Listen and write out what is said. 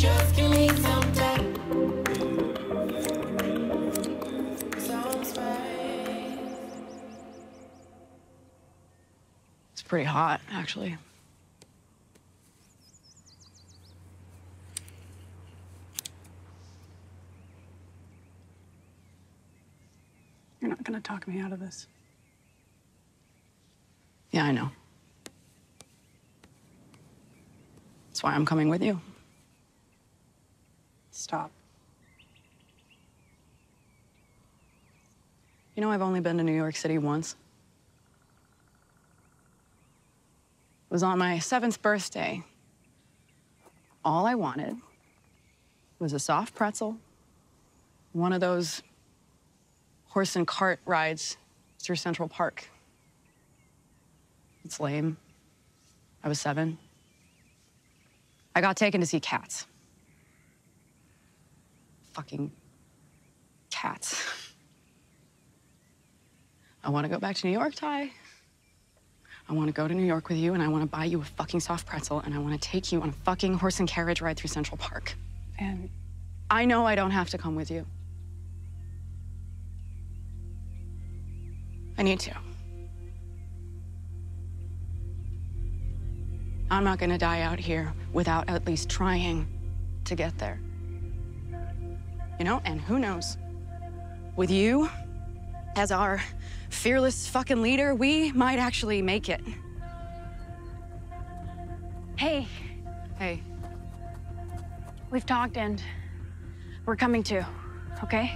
It's pretty hot, actually. You're not going to talk me out of this. Yeah, I know. That's why I'm coming with you. Stop. You know, I've only been to New York City once. It was on my seventh birthday. All I wanted was a soft pretzel, one of those horse and cart rides through Central Park. It's lame. I was seven. I got taken to see cats. Fucking cats. I want to go back to New York, Ty. I want to go to New York with you, and I want to buy you a fucking soft pretzel, and I want to take you on a fucking horse and carriage ride through Central Park. And I know I don't have to come with you. I need to. I'm not gonna die out here without at least trying to get there. You know, and who knows? With you as our fearless fucking leader, we might actually make it. Hey, Hey, we've talked and we're coming to, okay?